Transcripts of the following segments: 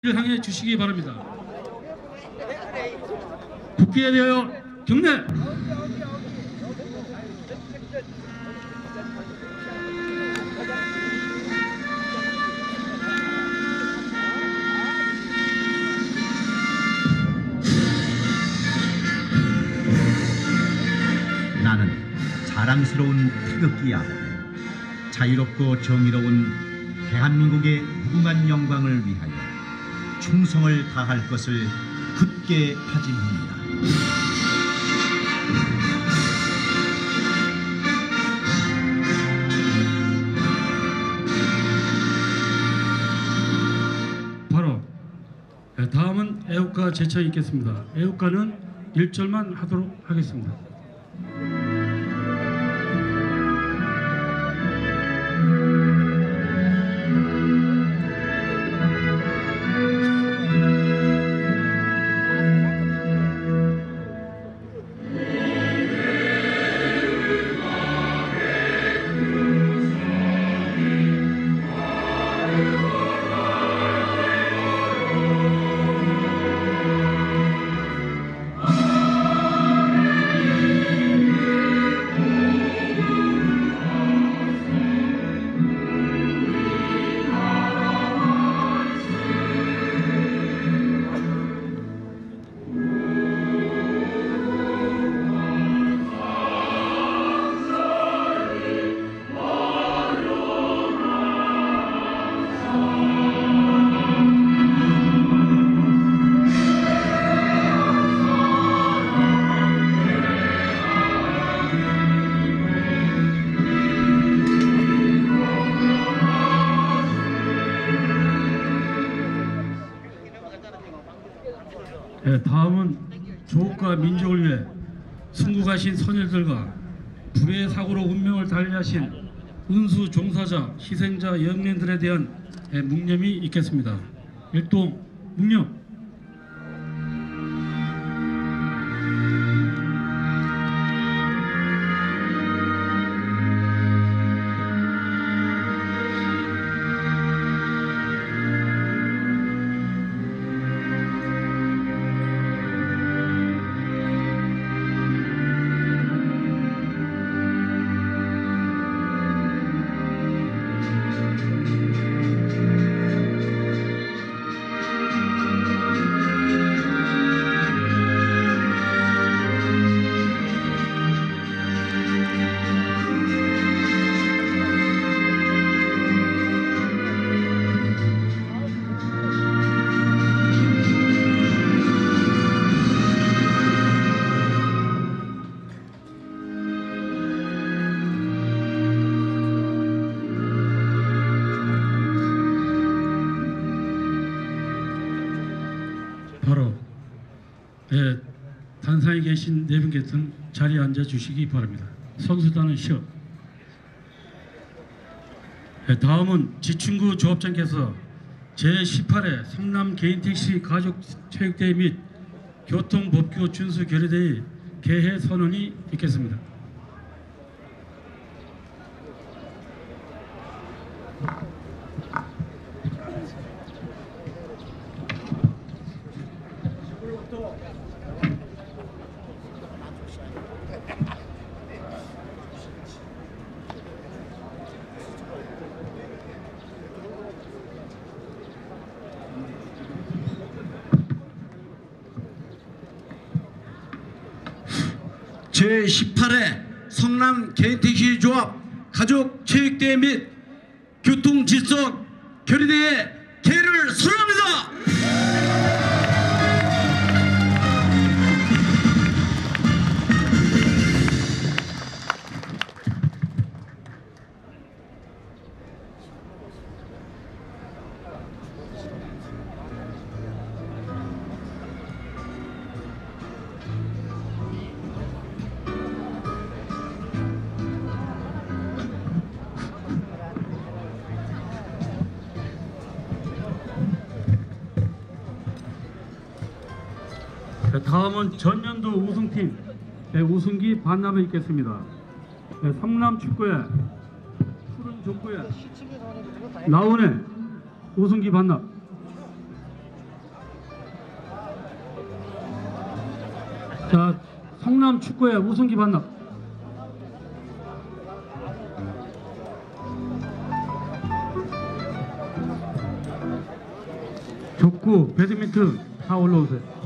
를 향해 주시기 바랍니다. 국기에 대하여 경례. 나는 자랑스러운 태극기야. 자유롭고 정의로운 대한민국의 무궁한 영광을 위하여 충성을 다할 것을 굳게 다짐합니다. 바로 네, 다음은 애국가 제차 있겠습니다. 애국가는 1절만 하도록 하겠습니다. 순국하신 선열들과 불의 사고로 운명을 달리하신 운수 종사자, 희생자, 영민들에 대한 예, 묵념이 있겠습니다. 일동 묵념. 계신 네 분께서는 자리에 앉아 주시기 바랍니다. 선수단은 쉬어. 예, 다음은 지춘구 조합장께서 제18회 성남 개인택시 가족체육대회 및 교통법규 준수 결의대회 개회 선언이 있겠습니다. 제18회 성남 개인택시 조합 가족 체육대회 및 교통질서 결의대회 반납을 있겠습니다. 네, 성남 축구의 푸른 족구의 나훈의 오승기 반납. 자 성남 축구의 오승기 반납. 족구 배드민턴 다 올라오세요.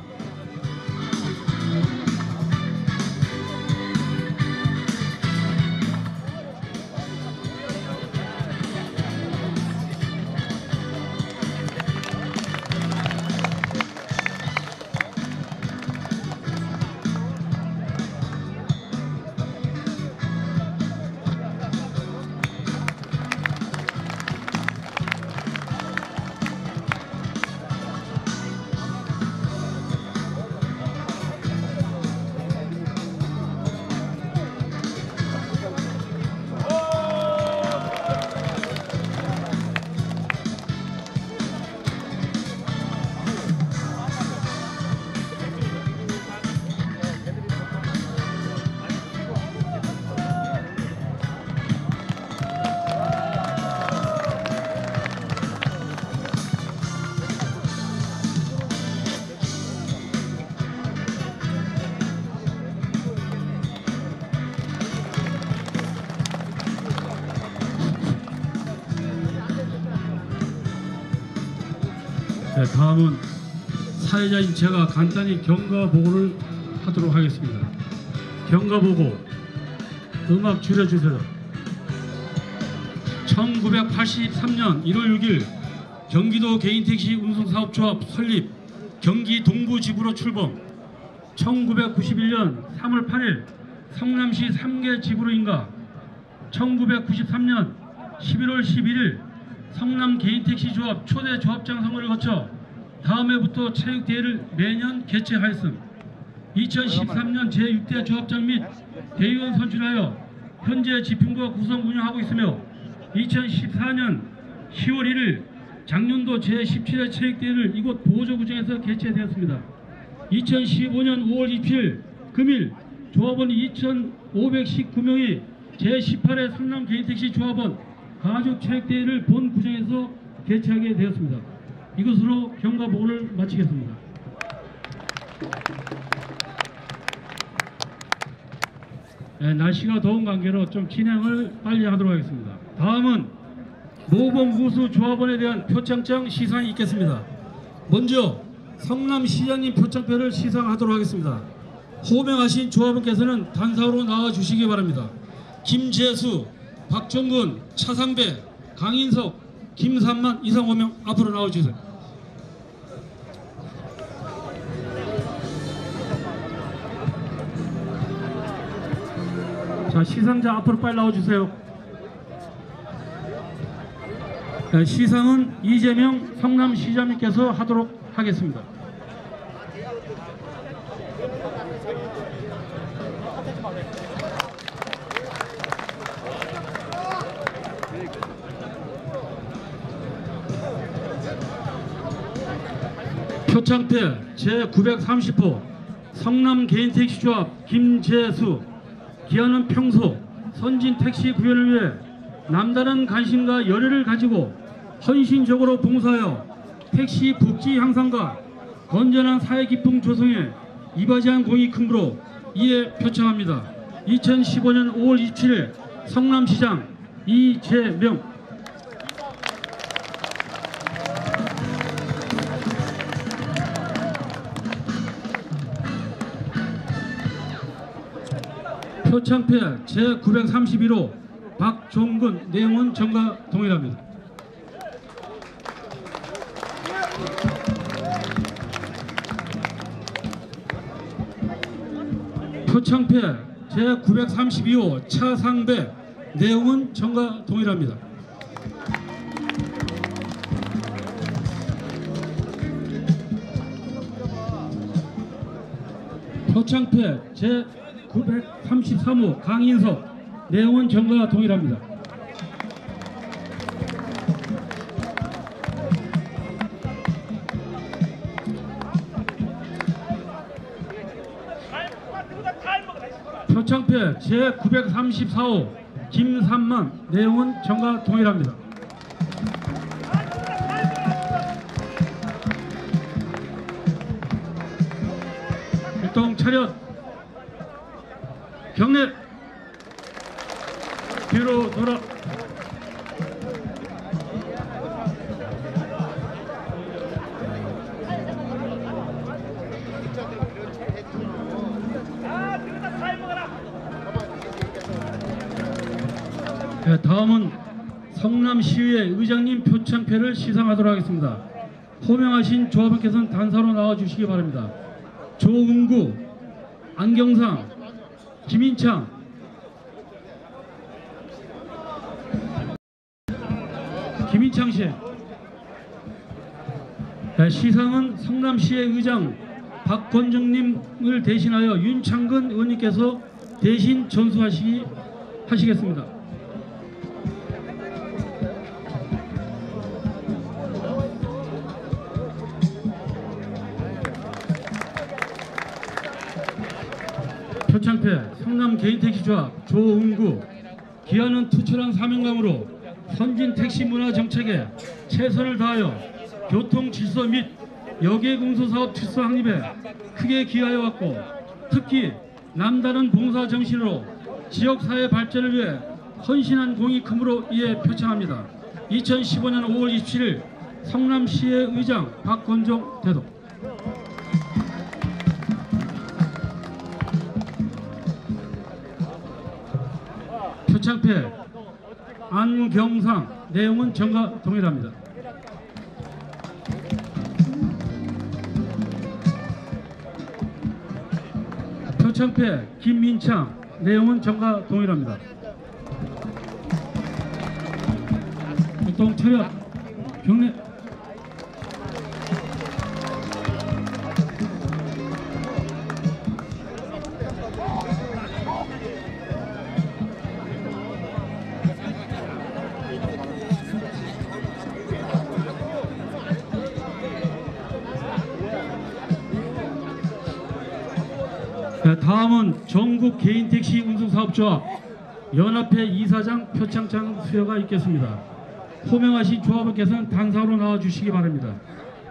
네, 다음은 사회자인 제가 간단히 경과 보고를 하도록 하겠습니다. 경과 보고 음악 줄여주세요. 1983년 1월 6일 경기도 개인택시 운송사업조합 설립 경기 동부지부로 출범 1991년 3월 8일 성남시 3개 지구로 인가 1993년 11월 11일 성남 개인택시 조합 초대 조합장 선거를 거쳐 다음 해부터 체육대회를 매년 개최하였음 2013년 제6대 조합장 및 대의원 선출하여 현재 집행부와 구성 운영하고 있으며 2014년 10월 1일 작년도 제17회 체육대회를 이곳 보조구장에서 개최되었습니다. 2015년 5월 27일 금일 조합원 2,519명이 제18회 성남 개인택시 조합원 가족 체육대회를 본 구장에서 개최하게 되었습니다. 이것으로 경과 보고를 마치겠습니다. 네, 날씨가 더운 관계로 좀 진행을 빨리 하도록 하겠습니다. 다음은 모범 우수 조합원에 대한 표창장 시상이 있겠습니다. 먼저 성남시장님 표창표를 시상하도록 하겠습니다. 호명하신 조합원께서는 단사로 나와 주시기 바랍니다. 김재수, 박종근, 차상배, 강인석, 김삼만 이상 호명 앞으로 나와 주세요. 자 시상자 앞으로 빨리 나와주세요. 네, 시상은 이재명 성남시장님께서 하도록 하겠습니다. 표창패 제930호 성남 개인택시조합 김재수 기아는 평소 선진 택시 구현을 위해 남다른 관심과 열의를 가지고 헌신적으로 봉사하여 택시 복지 향상과 건전한 사회 기풍 조성에 이바지한 공이 크므로 이에 표창합니다. 2015년 5월 27일 성남시장 이재명 표창패 제931호 박종근 내용은 정가 동일합니다. 표창패 제932호 차상배 내용은 정가 동일합니다. 표창패 제 933호 강인석 내용은 정가 동일합니다. 표창패 제934호 김삼만 내용은 정가 동일합니다. 일동 차렷 경례 뒤로 돌아 네, 다음은 성남시의회 의장님 표창패를 시상하도록 하겠습니다. 호명하신 조합원께서는 단사로 나와주시기 바랍니다. 조은구, 안경상, 김인창, 김인창 씨. 네, 시상은 성남시의 의장 박건정님을 대신하여 윤창근 의원님께서 대신 전수하시기 하시겠습니다. 표창패 성남 개인택시조합 조은구 기아는 투철한 사명감으로 선진 택시 문화 정책에 최선을 다하여 교통 질서 및 여객 운수 사업 질서 확립에 크게 기여해 왔고 특히 남다른 봉사 정신으로 지역 사회 발전을 위해 헌신한 공이 크므로 이에 표창합니다. 2015년 5월 27일 성남시의 의장 박건종 대독 표창패 안경상 내용은 정가 동일합니다. 표창패 김민창 내용은 정가 동일합니다. 차렷 경례 다음은 전국 개인 택시 운송사업조합 연합회 이사장 표창장 수여가 있겠습니다. 호명하신 조합원께서는 단사로 나와주시기 바랍니다.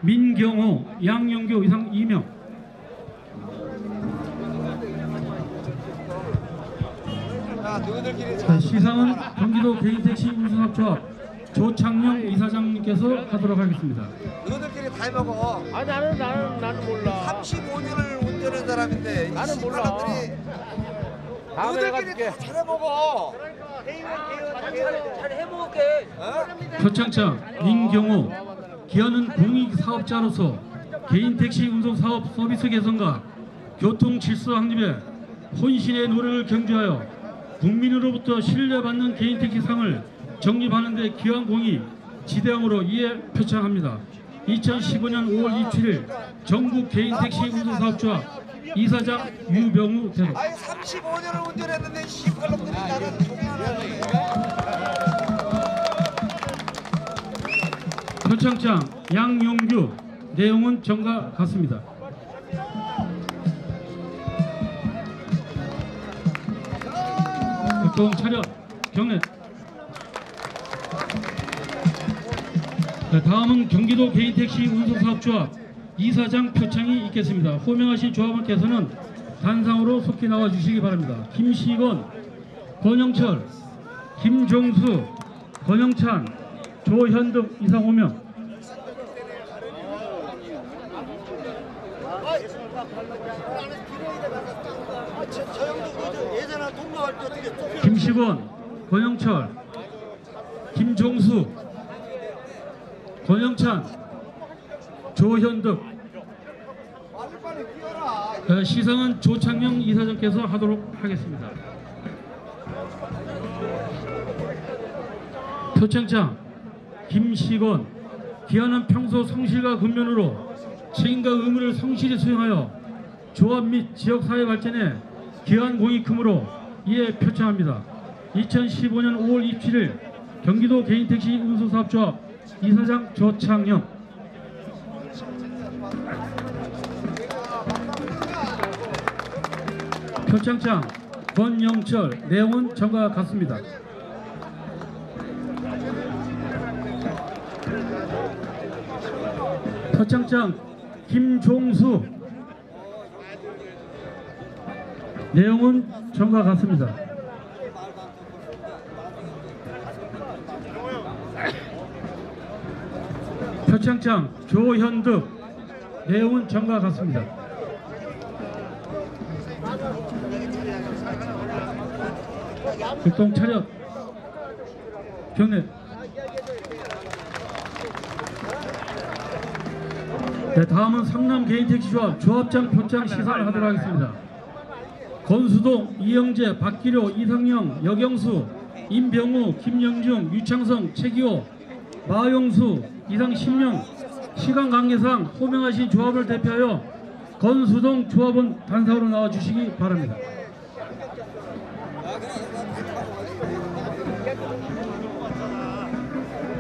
민경호, 양영교 이상 2명 자, 너희들끼리 네, 시상은 경기도 개인택시 운송사업조합 조창영 이사장님께서 하도록 하겠습니다. 너희들끼리 다 해먹어. 아 나는 나는 나는 몰라. 35년을 운전한 사람인데 이 나는 몰라. 사람들이 다음에 너희들끼리 줄게. 다 잘해먹어. 잘 해먹을게. 어? 표창장 민경호 기아는 공익사업자로서 개인 택시 운송사업 서비스 개선과 교통 질서 확립에 혼신의 노력을 경주하여 국민으로부터 신뢰받는 개인 택시상을 정립하는 데 기여한 공이 지대함으로 이에 표창합니다. 2015년 5월 27일 전국 개인 택시 운송사업조합 이사장 유병우 대표 아니 35년을 운전했는데 시팔놈들이 나를 종하네. 표창장 양용규. 내용은 정과 같습니다. 교통 차렷. 경례. 네, 다음은 경기도 개인택시 운송사업조합 이사장 표창이 있겠습니다. 호명하신 조합원께서는 단상으로 속히 나와 주시기 바랍니다. 김시건, 권영철, 김종수, 권영찬, 조현득 이상 호명 김시건, 권영철, 김종수, 권영찬, 조현득 시상은 조창영 이사장께서 하도록 하겠습니다. 표창장 김시건 기아는 평소 성실과 근면으로 책임과 의무를 성실히 수행하여 조합 및 지역사회 발전에 기여한 공이 크므로 이에 표창합니다. 2015년 5월 27일 경기도 개인택시 운송사업조합 이사장 조창영 표창장 권영철 내용은 정과 같습니다. 표창장 김종수 내용은 전과 같습니다. 표창장 조현득 내용은 전과 같습니다. 율동 차렷 경례 네, 다음은 성남 개인택시조합 조합장 표창 시사를 하도록 하겠습니다. 권수동, 이영재, 박기료, 이상영, 여경수, 임병우, 김영중, 유창성, 최기호, 마용수, 이상 10명 시간 관계상 호명하신 조합을 대표하여 권수동 조합원 단상으로 나와주시기 바랍니다.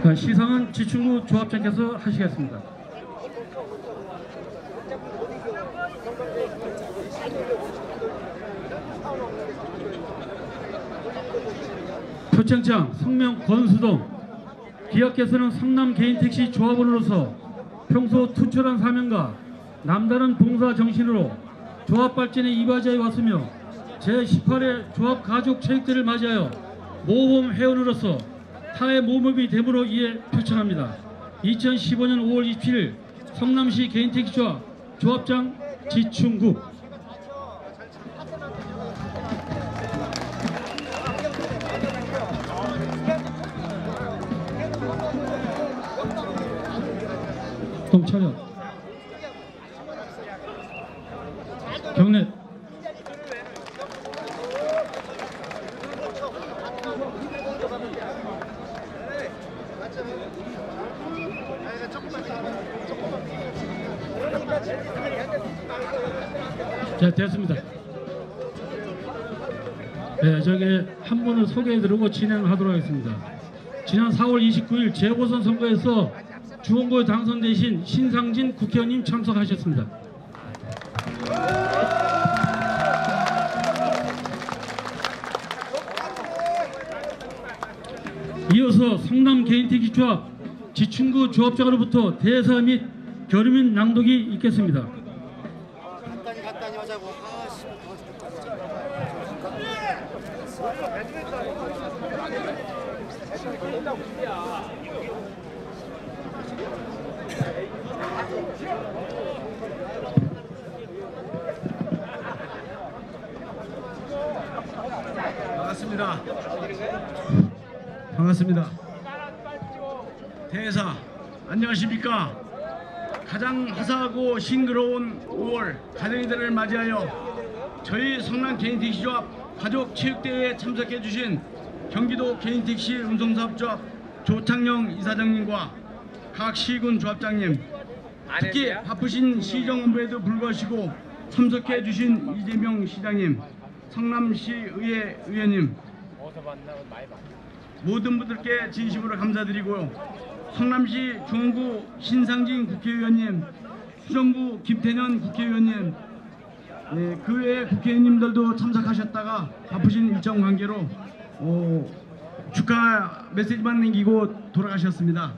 시상은 지충구 조합장께서 하시겠습니다. 표창장 성명 권수동 기업께서는 성남 개인택시 조합원으로서 평소 투철한 사명과 남다른 봉사 정신으로 조합 발전에 이바지해 왔으며 제18회 조합 가족 체육대를 맞이하여 모범 회원으로서 타의 모범이 됨으로 이에 표창합니다. 2015년 5월 27일 성남시 개인택시 조합 조합장 지충국 동차렷 경례 자 됐습니다 네 저기 한 분을 소개해드리고 진행하도록 하겠습니다 지난 4월 29일 재보선 선거에서 주원구에 당선되신 신상진 국회의원님 참석하셨습니다. 이어서 성남 개인택시 조합 지충구 조합장으로부터 대사 및 결의문 낭독이 있겠습니다. 간단히 간단히 하자고. 아, 씨. 반갑습니다. 반갑습니다. 대사 안녕하십니까? 가장 화사하고 싱그러운 5월 가정이들을 맞이하여 저희 성남 개인택시조합 가족 체육대회에 참석해 주신 경기도 개인택시 운송사업조합 조창영 이사장님과 각 시군 조합장님 특히 바쁘신 시정본부에도 불구하시고 참석해 주신 이재명 시장님 성남시 의회 의원님 모든 분들께 진심으로 감사드리고요. 성남시 중원구 신상진 국회의원님, 수정구 김태년 국회의원님, 예, 그외 국회의원님들도 참석하셨다가 바쁘신 일정 관계로 어, 축하 메시지만 남기고 돌아가셨습니다.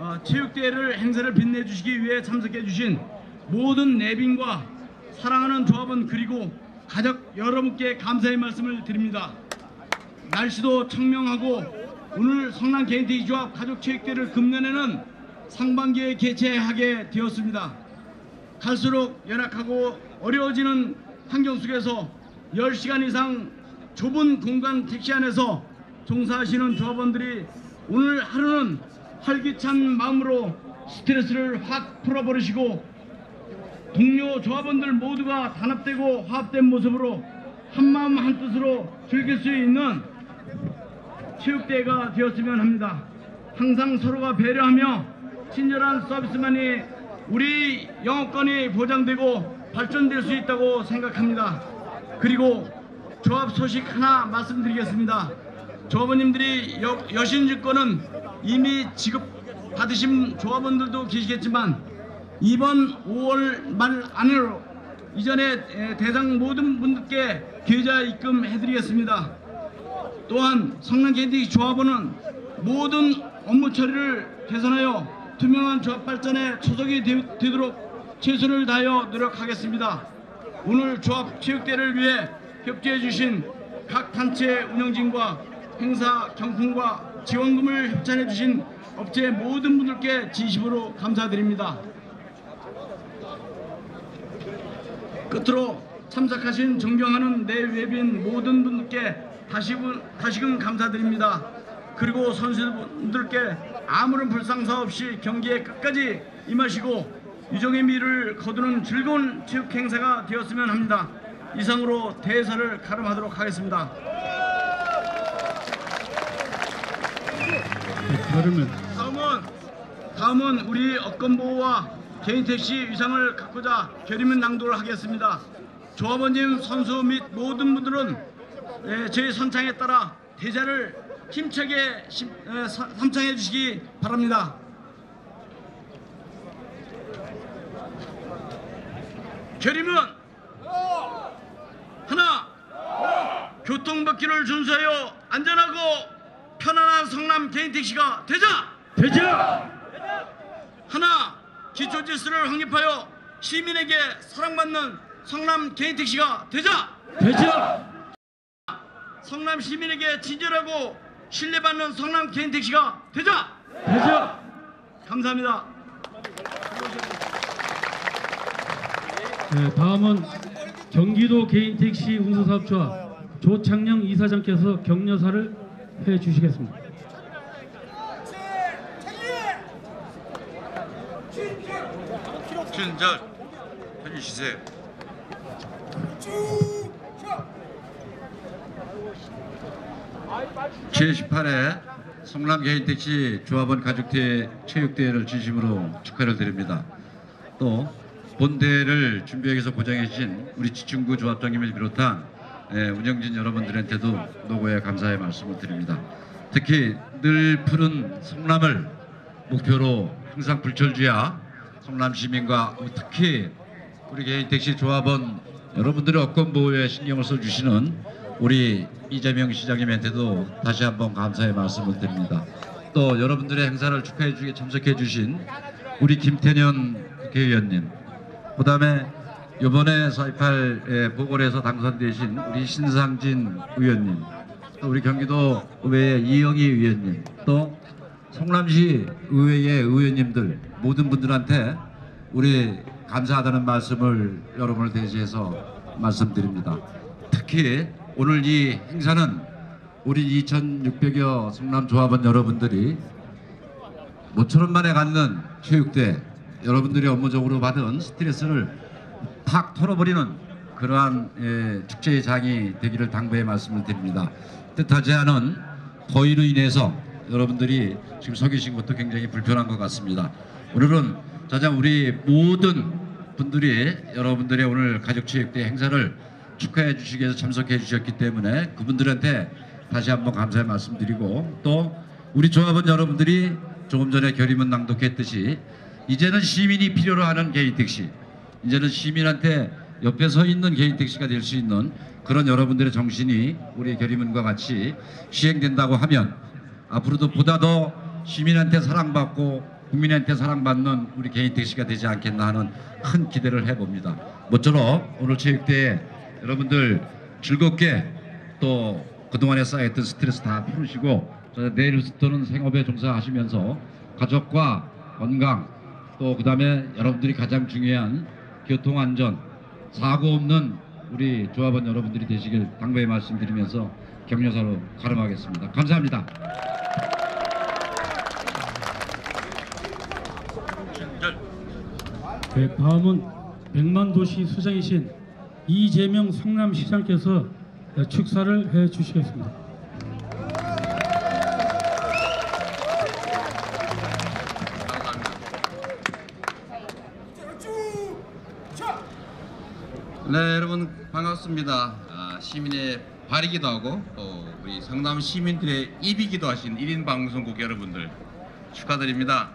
어, 체육대회를 행사를 빛내주시기 위해 참석해주신 모든 내빈과 사랑하는 조합원 그리고 가족 여러분께 감사의 말씀을 드립니다. 날씨도 청명하고 오늘 성남 개인택시 조합 가족체육대회를 금년에는 상반기에 개최하게 되었습니다. 갈수록 열악하고 어려워지는 환경 속에서 10시간 이상 좁은 공간 택시 안에서 종사하시는 조합원들이 오늘 하루는 활기찬 마음으로 스트레스를 확 풀어버리시고 동료 조합원들 모두가 단합되고 화합된 모습으로 한마음 한뜻으로 즐길 수 있는 체육대회가 되었으면 합니다. 항상 서로가 배려하며 친절한 서비스만이 우리 영업권이 보장되고 발전될 수 있다고 생각합니다. 그리고 조합 소식 하나 말씀드리겠습니다. 조합원님들이 여, 여신증권은 이미 지급 받으신 조합원들도 계시겠지만 이번 5월 말 안으로 이전에 에, 대상 모든 분들께 계좌 입금 해드리겠습니다. 또한 성남 개인택시 조합원은 모든 업무 처리를 개선하여 투명한 조합 발전에 초석이 되, 되도록 최선을 다하여 노력하겠습니다. 오늘 조합 체육대회를 위해 협조해 주신 각 단체 운영진과 행사 경품과 지원금을 협찬해 주신 업체 모든 분들께 진심으로 감사드립니다. 끝으로 참석하신 존경하는 내 외빈 모든 분들께 다시, 다시금 감사드립니다. 그리고 선수분들께 아무런 불상사 없이 경기에 끝까지 임하시고 유종의 미를 거두는 즐거운 체육 행사가 되었으면 합니다. 이상으로 대사를 가름하도록 하겠습니다. 네, 그러면 다음은 다음은 우리 업권보호와 개인 택시 위상을 갖고자 결의문 낭독을 하겠습니다. 조합원님, 선수 및 모든 분들은 예, 저희 선창에 따라 대자를 힘차게 사- 삼창해 주시기 바랍니다. 결의문 하나 교통법규를 준수하여 안전하고 편안한 성남 개인 택시가 되자. 대자 하나 기초 질서를 확립하여 시민에게 사랑받는 성남 개인 택시가 되자. 대자 성남 시민에게 친절하고 신뢰받는 성남 개인 택시가 되자. 대자 감사합니다. 네, 다음은 경기도 개인 택시 운수사업자 조창영 이사장께서 격려사를 해 주시겠습니다. 진저 해주시세요. 제18회 성남 개인택시 조합원 가족대 체육대회를 진심으로 축하를 드립니다. 또 본대회를 준비하기 위해서 고장해 주신 우리 지충구 조합장님을 비롯한 예, 운영진 여러분들한테도 노고의 감사의 말씀을 드립니다. 특히 늘 푸른 성남을 목표로 항상 불철주야 성남 시민과 특히 우리 개인 택시 조합원 여러분들의 업권 보호에 신경을 써주시는 우리 이재명 시장님한테도 다시 한번 감사의 말씀을 드립니다. 또 여러분들의 행사를 축하해 주기에 참석해 주신 우리 김태년 국회의원님, 그 다음에 이번에 4.28 보궐에서 당선되신 우리 신상진 의원님, 또 우리 경기도 의회의 이영희 의원님, 또 성남시 의회의 의원님들 모든 분들한테 우리 감사하다는 말씀을 여러분을 대신해서 말씀드립니다. 특히 오늘 이 행사는 우리 2,600여 성남 조합원 여러분들이 모처럼 만에 갖는 체육대 여러분들이 업무적으로 받은 스트레스를 탁 털어버리는 그러한 예, 축제의 장이 되기를 당부의 말씀을 드립니다. 뜻하지 않은 더위로 인해서 여러분들이 지금 서 계신 것도 굉장히 불편한 것 같습니다. 오늘은 자장 우리 모든 분들이 여러분들의 오늘 가족체육대 행사를 축하해 주시기 위해서 참석해 주셨기 때문에 그분들한테 다시 한번 감사의 말씀드리고 또 우리 조합원 여러분들이 조금 전에 결의문 낭독했듯이 이제는 시민이 필요로 하는 개인 택시 이제는 시민한테 옆에 서 있는 개인 택시가 될 수 있는 그런 여러분들의 정신이 우리 결의문과 같이 시행된다고 하면 앞으로도 보다 더 시민한테 사랑받고 국민한테 사랑받는 우리 개인 택시가 되지 않겠나 하는 큰 기대를 해봅니다. 모쪼록 오늘 체육대회 여러분들 즐겁게 또 그동안에 쌓였던 스트레스 다 풀으시고 저 내일부터는 생업에 종사하시면서 가족과 건강 또 그 다음에 여러분들이 가장 중요한 교통 안전 사고 없는 우리 조합원 여러분들이 되시길 당부의 말씀드리면서 격려사로 가름하겠습니다. 감사합니다. 네, 다음은 백만도시 수장이신 이재명 성남시장께서 축사를 해 주시겠습니다. 네 여러분 반갑습니다. 아, 시민의 발이기도 하고 또 우리 성남 시민들의 입이기도 하신 1인 방송국 여러분들 축하드립니다.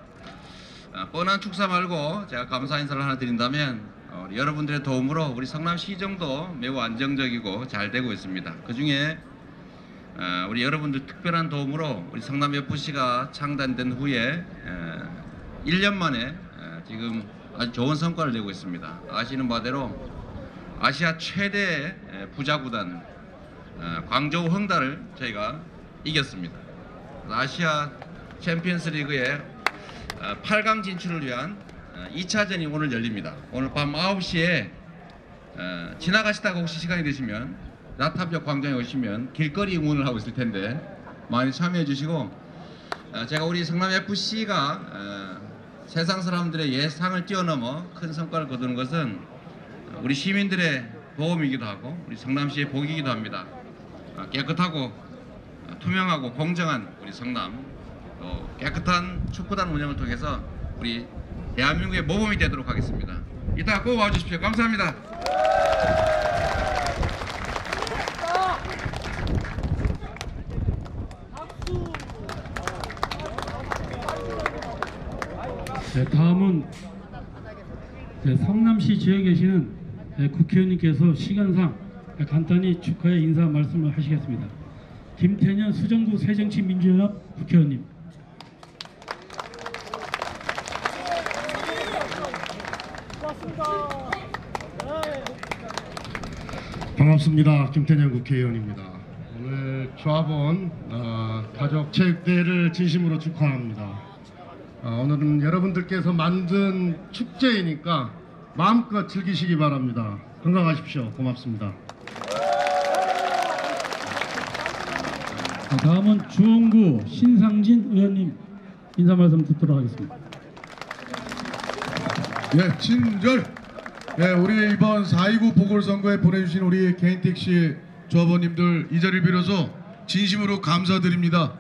아, 뻔한 축사 말고 제가 감사 인사를 하나 드린다면 어, 여러분들의 도움으로 우리 성남 시정도 매우 안정적이고 잘 되고 있습니다. 그 중에 어, 우리 여러분들 특별한 도움으로 우리 성남 FC가 창단된 후에 어, 1년 만에 어, 지금 아주 좋은 성과를 내고 있습니다. 아시는 바대로 아시아 최대 에, 부자 구단 어, 광저우 헝다를 저희가 이겼습니다. 아시아 챔피언스 리그의 8강 진출을 위한 2차전이 오늘 열립니다. 오늘 밤 9시에 어, 지나가시다가 혹시 시간이 되시면 야탑역 광장에 오시면 길거리 응원을 하고 있을 텐데 많이 참여해 주시고 어, 제가 우리 성남 FC가 어, 세상 사람들의 예상을 뛰어넘어 큰 성과를 거두는 것은 우리 시민들의 보험이기도 하고 우리 성남시의 복이기도 합니다. 어, 깨끗하고 어, 투명하고 공정한 우리 성남 또 깨끗한 축구단 운영을 통해서 우리 대한민국의 모범이 되도록 하겠습니다. 이따 꼭 와주십시오. 감사합니다. 네, 다음은 네, 성남시 지역에 계시는 네, 국회의원님께서 시간상 간단히 축하의 인사 말씀을 하시겠습니다. 김태년 수정구 새정치민주연합 국회의원님. 반갑습니다. 김태년 국회의원입니다. 오늘 조합원 어, 가족체육대회를 진심으로 축하합니다. 어, 오늘은 여러분들께서 만든 축제이니까 마음껏 즐기시기 바랍니다. 건강하십시오. 고맙습니다. 자, 다음은 주원구 신상진 의원님 인사 말씀 듣도록 하겠습니다. 예, 친절. 예, 우리 이번 4.29 보궐선거에 보내주신 우리 개인택시 조합원님들 이 자리를 빌어서 진심으로 감사드립니다.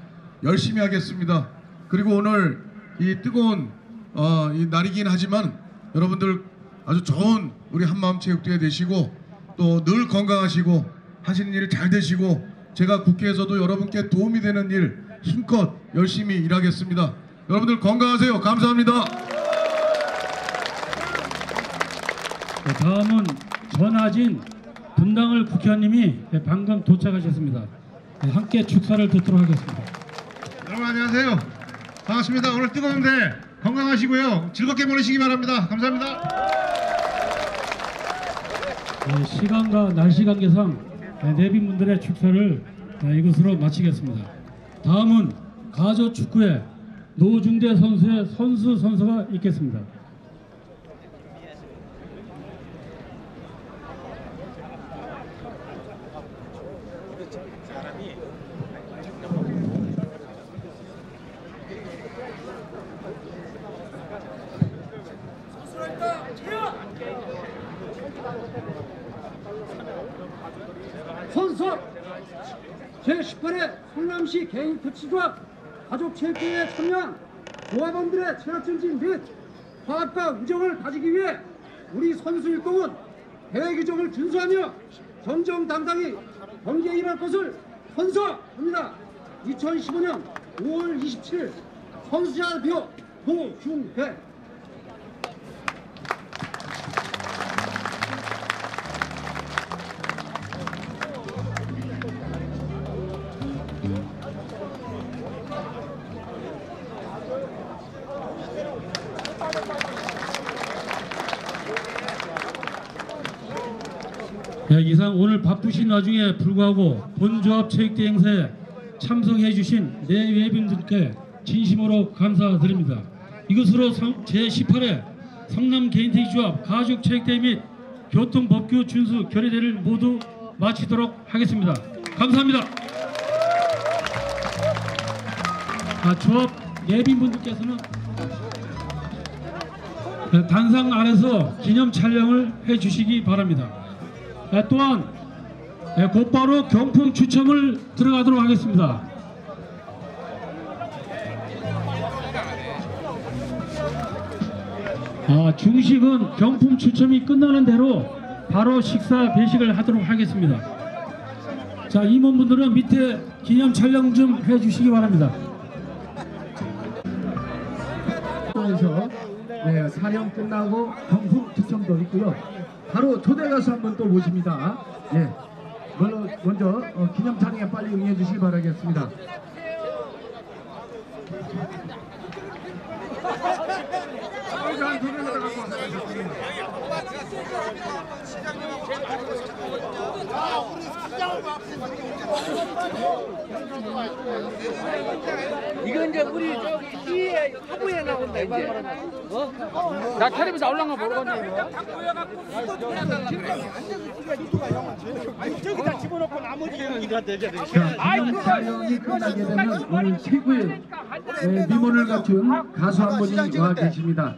열심히 하겠습니다. 그리고 오늘 이 뜨거운 어, 이 날이긴 하지만 여러분들 아주 좋은 우리 한마음 체육대회 되시고 또 늘 건강하시고 하시는 일잘 되시고 제가 국회에서도 여러분께 도움이 되는 일 힘껏 열심히 일하겠습니다. 여러분들 건강하세요. 감사합니다. 네, 다음은 전하진 분당을 국회의원님이 네, 방금 도착하셨습니다. 네, 함께 축사를 듣도록 하겠습니다. 여러분 안녕하세요. 반갑습니다. 오늘 뜨거운데 건강하시고요. 즐겁게 보내시기 바랍니다. 감사합니다. 네, 시간과 날씨 관계상 네, 내빈분들의 축사를 네, 이것으로 마치겠습니다. 다음은 가조 축구의 노중대 선수의 선수 선수가 있겠습니다. 선수 제18회 성남시 개인 택시조합 가족 체육대회에 참여한 조합원들의 체력 증진 및 화합과 우정을 다지기 위해 우리 선수 일동은 대회 규정을 준수하며 정정당당히 경기에 임할 것을 선서합니다. 2015년 5월 27일 선수자표 도중회 네, 이상 오늘 바쁘신 와중에 불구하고 본조합 체육대 행사에 참석해 주신 내외빈들께 진심으로 감사드립니다. 이것으로 제18회 성남 개인택시조합 가족체육대회 및 교통법규 준수 결의대를 모두 마치도록 하겠습니다. 감사합니다. 아, 조합 내빈분들께서는 네, 단상 아래서 기념 촬영을 해주시기 바랍니다. 네, 또한 네, 곧바로 경품 추첨을 들어가도록 하겠습니다. 아, 중식은 경품 추첨이 끝나는 대로 바로 식사 배식을 하도록 하겠습니다. 자, 임원분들은 밑에 기념 촬영 좀 해주시기 바랍니다. 네, 사령 끝나고 경품 추첨도 있고요. 바로 초대 가수 한분또 모십니다. 예. 먼저, 먼저 어, 기념 촬영에 빨리 응해 주시기 바라겠습니다. 시장님 이건 이제 우리 저기 시에 하부에 나온다 이제. 어? 나 텔레비전 올라간 거 모르겠네. 저기다 집어넣고 나머지 이거 되게 자, 기념 촬영이 끝나게 되면 오늘 최고의 예, 미모를 갖춘 가수 한 분이 와 계십니다.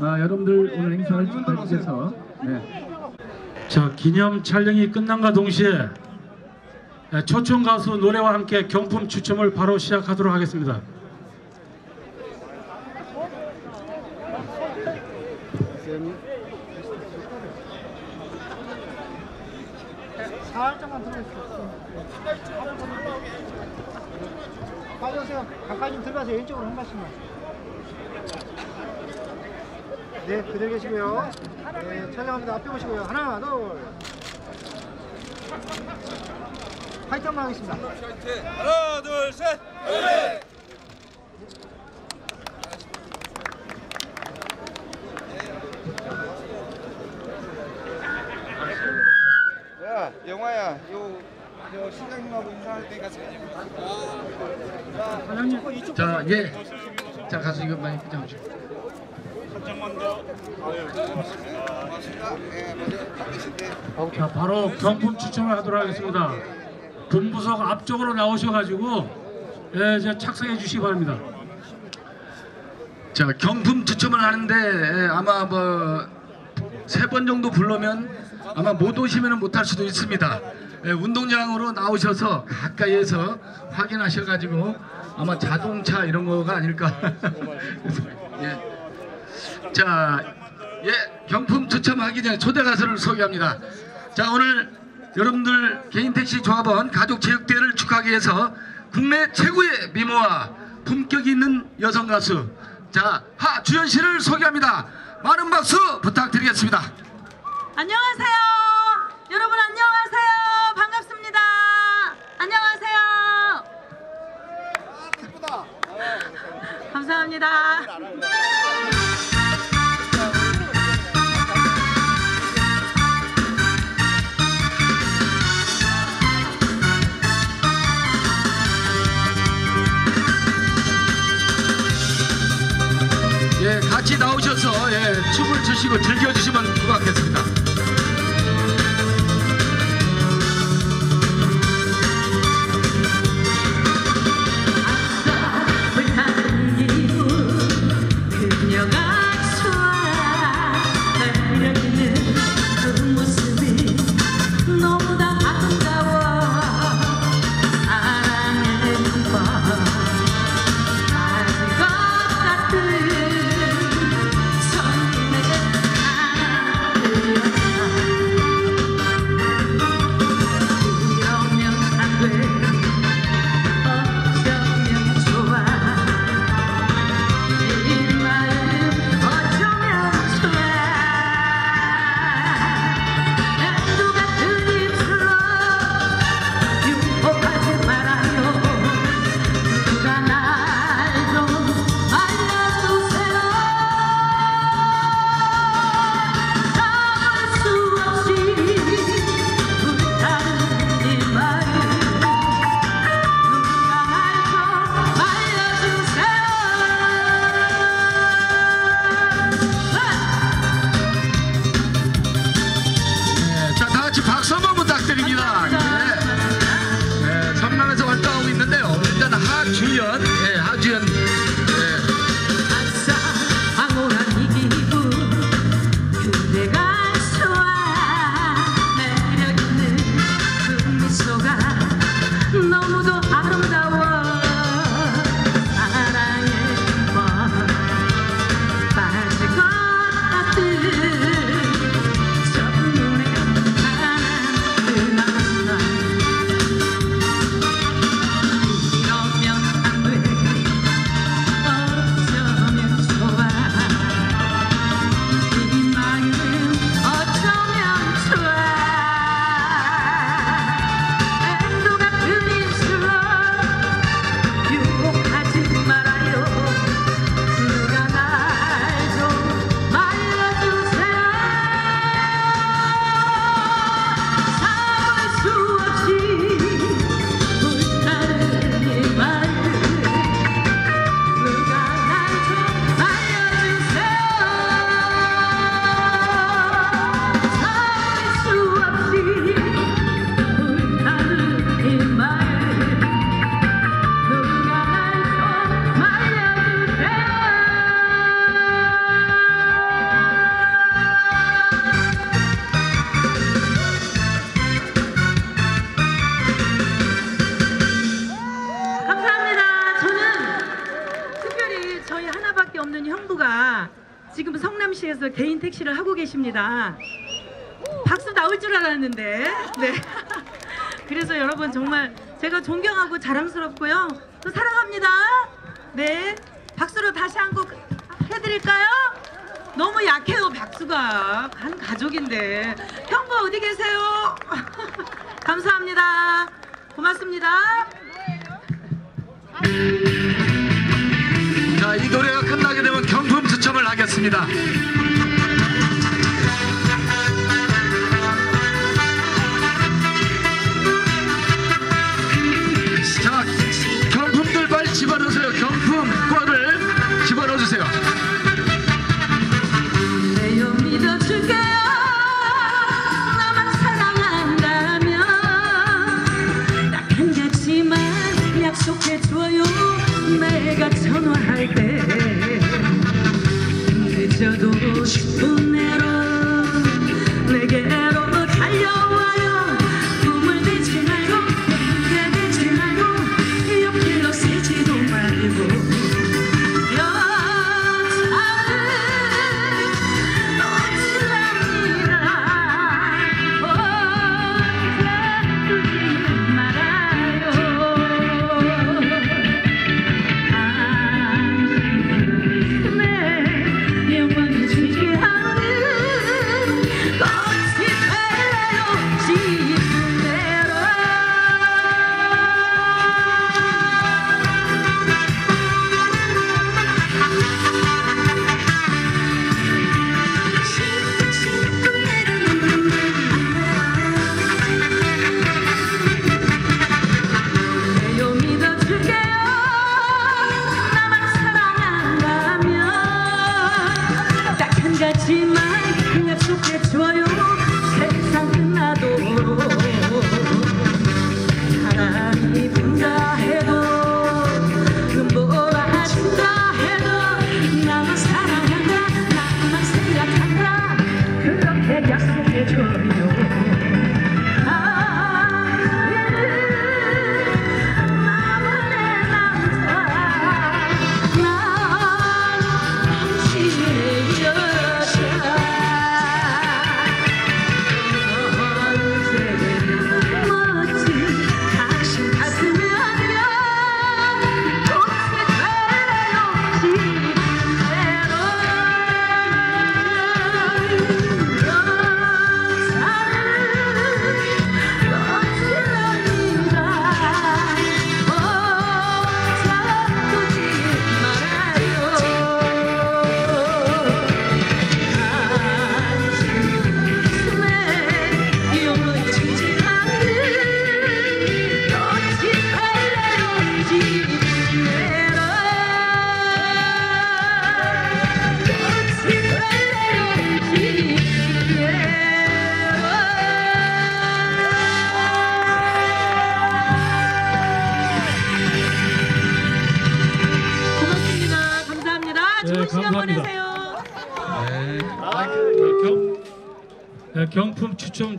아, 여러분들 오늘 행사를 축하해 주셔서 네. 자 기념 촬영이 끝난과 동시에 에, 초청 가수 노래와 함께 경품 추첨을 바로 시작하도록 하겠습니다. 빠져오세요. 가까이 좀 들어가세요. 왼쪽으로 한 발씩만. 네, 그대로 계시고요. 네, 촬영합니다. 앞에 보시고요. 하나, 둘. 파이팅 한번 하겠습니다. 하나 둘 셋. 야 영화야 요, 요 시장님하고 인사할 때가 제일 자, 예. 자, 가수 이거 많이 부장주. 자, 바로 경품 추첨을 하도록 하겠습니다. 분부석 앞쪽으로 나오셔가지고 예, 착석해 주시기 바랍니다. 자 경품 추첨을 하는데 예, 아마 뭐 세 번 정도 부르면 아마 못 오시면 못할 수도 있습니다. 예, 운동장으로 나오셔서 가까이에서 확인하셔가지고 아마 자동차 이런 거가 아닐까. 예. 자, 예, 경품 추첨하기 전에 초대 가수를 소개합니다. 자, 오늘 여러분들 개인택시 조합원 가족체육대회를 축하하기 위해서 국내 최고의 미모와 품격 있는 여성 가수 자 하주연 씨를 소개합니다. 많은 박수 부탁드리겠습니다. 안녕하세요. 여러분 안녕하세요. 반갑습니다. 안녕하세요. 감사합니다. 예, 춤을 추시고 즐겨주시면 고맙겠습니다. 알았는데. 네. 그래서 여러분 정말 제가 존경하고 자랑스럽고요. 또 사랑합니다. 네. 박수로 다시 한 곡 해드릴까요? 너무 약해요 박수가 한 가족인데 형부 어디 계세요? 감사합니다 고맙습니다 자, 이 노래가 끝나게 되면 경품 추첨을 하겠습니다.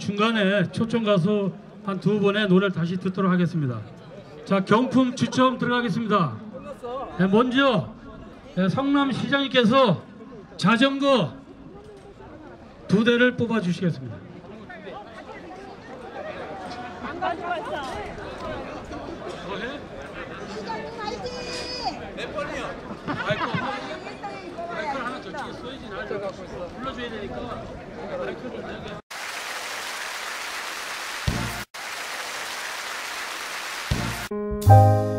중간에 초청 가수 한 두 번의 노래를 다시 듣도록 하겠습니다. 자, 경품 추첨 들어가겠습니다. 네, 먼저 네, 성남시장님께서 자전거 두 대를 뽑아 주시겠습니다. 여기